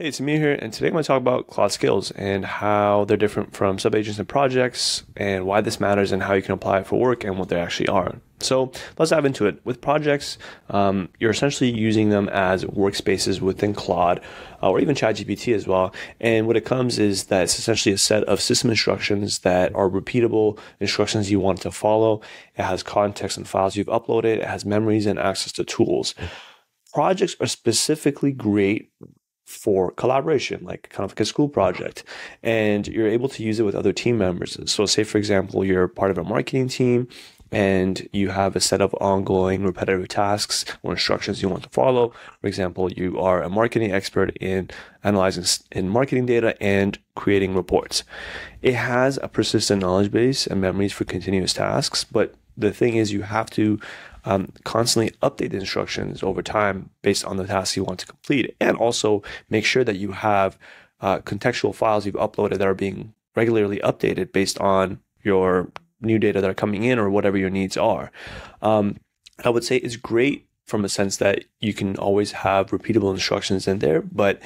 Hey, it's Amir here, and today I'm going to talk about Claude skills and how they're different from subagents and projects, and why this matters, and how you can apply it for work and what they actually are. So let's dive into it. With projects, um, you're essentially using them as workspaces within Claude uh, or even ChatGPT as well. And what it comes is that it's essentially a set of system instructions that are repeatable instructions you want to follow. It has context and files you've uploaded, it has memories and access to tools projects are specifically great for collaboration, like kind of like a school project, and you're able to use it with other team members. So, say for example, you're part of a marketing team and you have a set of ongoing repetitive tasks or instructions you want to follow. For example, you are a marketing expert in analyzing in marketing data and creating reports. It has a persistent knowledge base and memories for continuous tasks, but the thing is you have to um, constantly update the instructions over time based on the tasks you want to complete, and also make sure that you have uh, contextual files you've uploaded that are being regularly updated based on your new data that are coming in or whatever your needs are. Um, I would say it's great from a sense that you can always have repeatable instructions in there, but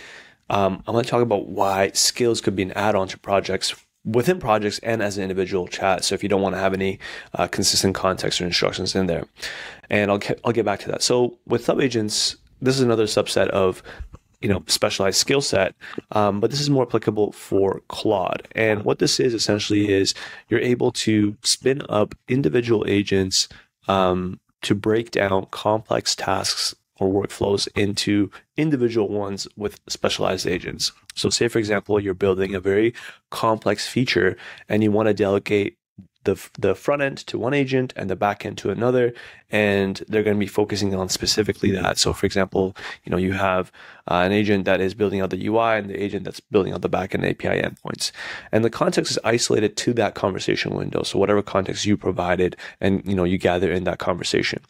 um, I'm going to talk about why skills could be an add-on to projects within projects and as an individual chat. So if you don't want to have any uh, consistent context or instructions in there, and I'll get, I'll get back to that. So with subagents, this is another subset of you know specialized skill set, um, but this is more applicable for Claude. And what this is essentially is you're able to spin up individual agents um, to break down complex tasks or workflows into individual ones with specialized agents. So say, for example, you're building a very complex feature and you want to delegate the, the front end to one agent and the back end to another, and they're going to be focusing on specifically that. So, for example, you know, you have uh, an agent that is building out the UI and the agent that's building out the backend API endpoints, and the context is isolated to that conversation window. So, whatever context you provided, and you know, you gather in that conversation.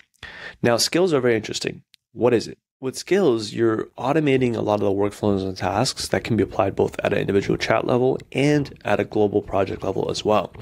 Now, skills are very interesting. What is it? With skills, you're automating a lot of the workflows and tasks that can be applied both at an individual chat level and at a global project level as well.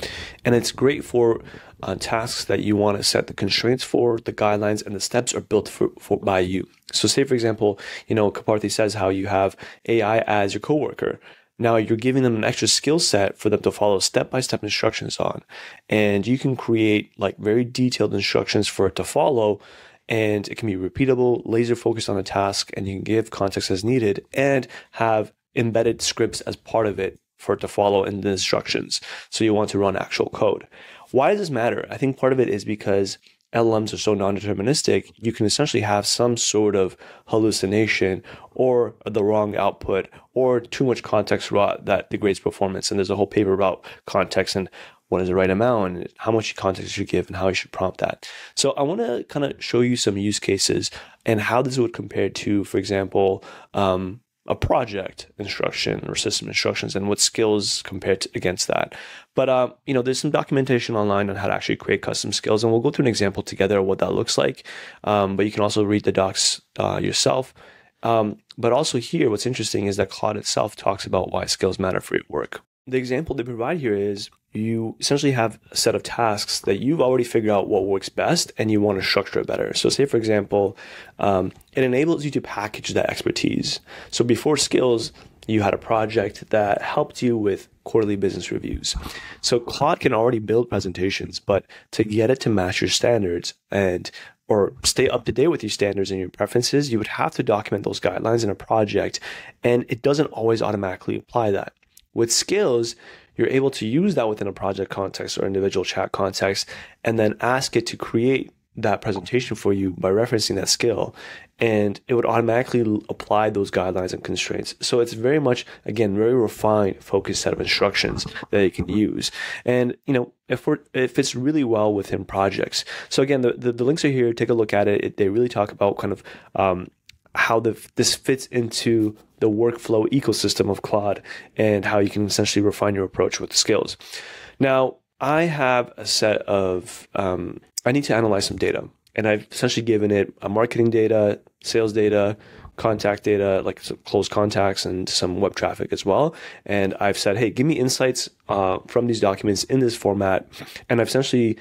And it's great for uh, tasks that you want to set the constraints for, the guidelines, and the steps are built for, for by you. So, say for example, you know, Karpathy says how you have AI as your coworker. Now you're giving them an extra skill set for them to follow step by step instructions on. And you can create like very detailed instructions for it to follow and it can be repeatable, laser focused on the task, and you can give context as needed and have embedded scripts as part of it for it to follow in the instructions. So you want to run actual code. Why does this matter? I think part of it is because LLMs are so non-deterministic, you can essentially have some sort of hallucination or the wrong output or too much context rot that degrades performance. And there's a whole paper about context and what is the right amount and how much context you should give and how you should prompt that. So I want to kind of show you some use cases and how this would compare to, for example, um, a project instruction or system instructions and what skills compared to, against that. But um, you know, there's some documentation online on how to actually create custom skills, and we'll go through an example together of what that looks like. Um, but you can also read the docs uh, yourself. Um, but also here, what's interesting is that Claude itself talks about why skills matter for your work. The example they provide here is you essentially have a set of tasks that you've already figured out what works best and you want to structure it better. So, say for example, um, it enables you to package that expertise. So, before skills, you had a project that helped you with quarterly business reviews. So, Claude can already build presentations, but to get it to match your standards and or stay up to date with your standards and your preferences, you would have to document those guidelines in a project, and it doesn't always automatically apply that. With skills, you're able to use that within a project context or individual chat context and then ask it to create that presentation for you by referencing that skill and it would automatically apply those guidelines and constraints. So it's very much again very refined focused set of instructions that you can use. And you know if we're it fits really well within projects. So again the, the, the links are here. Take a look at it, it they really talk about kind of um, how the, this fits into the workflow ecosystem of Claude and how you can essentially refine your approach with the skills. Now, I have a set of, um, I need to analyze some data. And I've essentially given it a marketing data, sales data, contact data, like some close contacts and some web traffic as well. And I've said, hey, give me insights uh, from these documents in this format. And I've essentially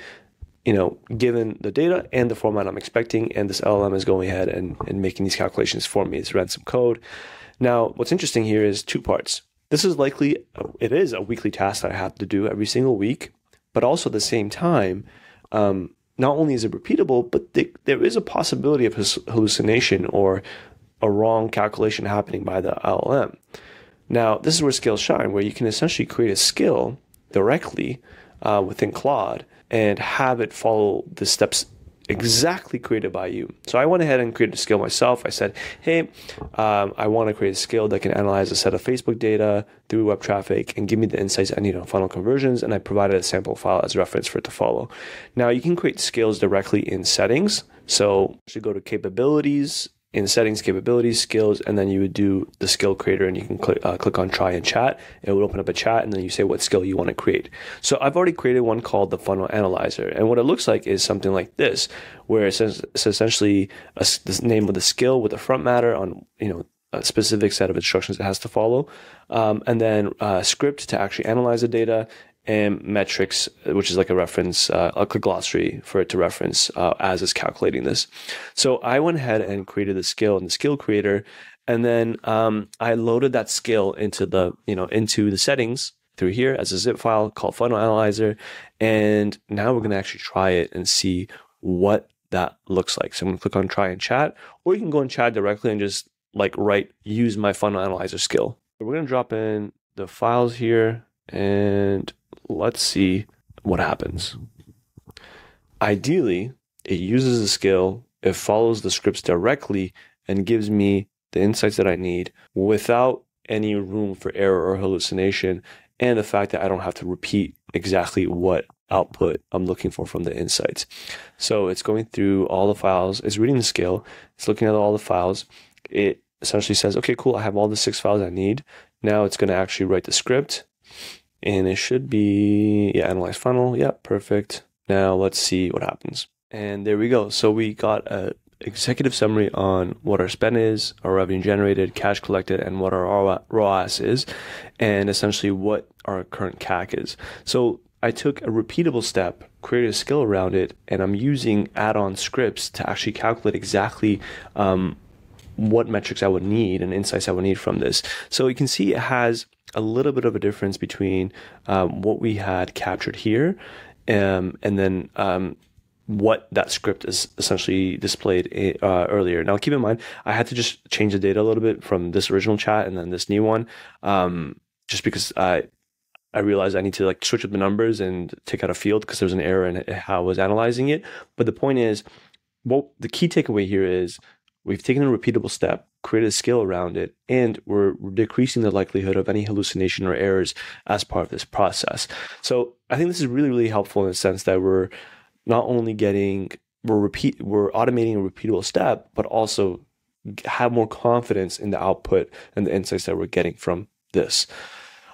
you know, given the data and the format I'm expecting, and this LLM is going ahead and, and making these calculations for me. It's ran some code. Now, what's interesting here is two parts. This is likely, it is a weekly task that I have to do every single week, but also at the same time, um, not only is it repeatable, but th- there is a possibility of hallucination or a wrong calculation happening by the LLM. Now, this is where skills shine, where you can essentially create a skill directly uh, within Claude and have it follow the steps exactly created by you. So I went ahead and created a skill myself. I said, hey, um, I want to create a skill that can analyze a set of Facebook data through web traffic and give me the insights I need on funnel conversions. And I provided a sample file as reference for it to follow. Now you can create skills directly in settings. So you should go to capabilities in settings, capabilities, skills, and then you would do the skill creator and you can click, uh, click on try and chat. It would open up a chat and then you say what skill you want to create. So I've already created one called the funnel analyzer. And what it looks like is something like this, where it says it's essentially a, the name of the skill with a front matter on, you know, a specific set of instructions it has to follow, um, and then a script to actually analyze the data, and metrics, which is like a reference, uh, a glossary for it to reference uh, as it's calculating this. So I went ahead and created the skill in the skill creator, and then um, I loaded that skill into the you know into the settings through here as a zip file called Funnel Analyzer, and now we're going to actually try it and see what that looks like. So I'm to click on try and chat, or you can go and chat directly and just like write use my Funnel Analyzer skill. we're going to drop in the files here and let's see what happens. Ideally, it uses a skill, it follows the scripts directly, and gives me the insights that I need without any room for error or hallucination, and the fact that I don't have to repeat exactly what output I'm looking for from the insights. So it's going through all the files, it's reading the skill, it's looking at all the files. It essentially says, okay, cool, I have all the six files I need. Now it's going to actually write the script and it should be, yeah, analyze funnel. Yeah, perfect. Now let's see what happens. And there we go. So we got a executive summary on what our spend is, our revenue generated, cash collected, and what our ROAS is, and essentially what our current CAC is. So I took a repeatable step, created a skill around it, and I'm using add-on scripts to actually calculate exactly um, what metrics I would need and insights I would need from this. So you can see it has a little bit of a difference between um, what we had captured here um, and then um, what that script is essentially displayed uh, earlier. Now, keep in mind, I had to just change the data a little bit from this original chat and then this new one, um, just because I I realized I need to like switch up the numbers and take out a field because there was an error in how I was analyzing it. But the point is, what the key takeaway here is We've taken a repeatable step, created a skill around it, and we're decreasing the likelihood of any hallucination or errors as part of this process. So I think this is really, really helpful in the sense that we're not only getting we're repeat we're automating a repeatable step, but also have more confidence in the output and the insights that we're getting from this.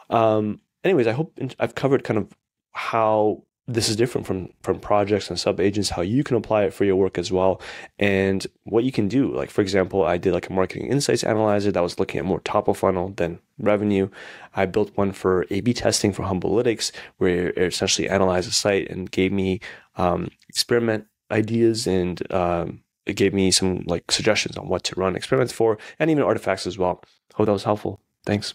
Um, anyways, I hope I've covered kind of how this is different from from projects and sub agents how you can apply it for your work as well and what you can do. Like for example i did like a marketing insights analyzer that was looking at more top of funnel than revenue. I built one for a b testing for humblytics where it essentially analyzed a site and gave me um, experiment ideas and um, it gave me some like suggestions on what to run experiments for and even artifacts as well. Hope that was helpful. Thanks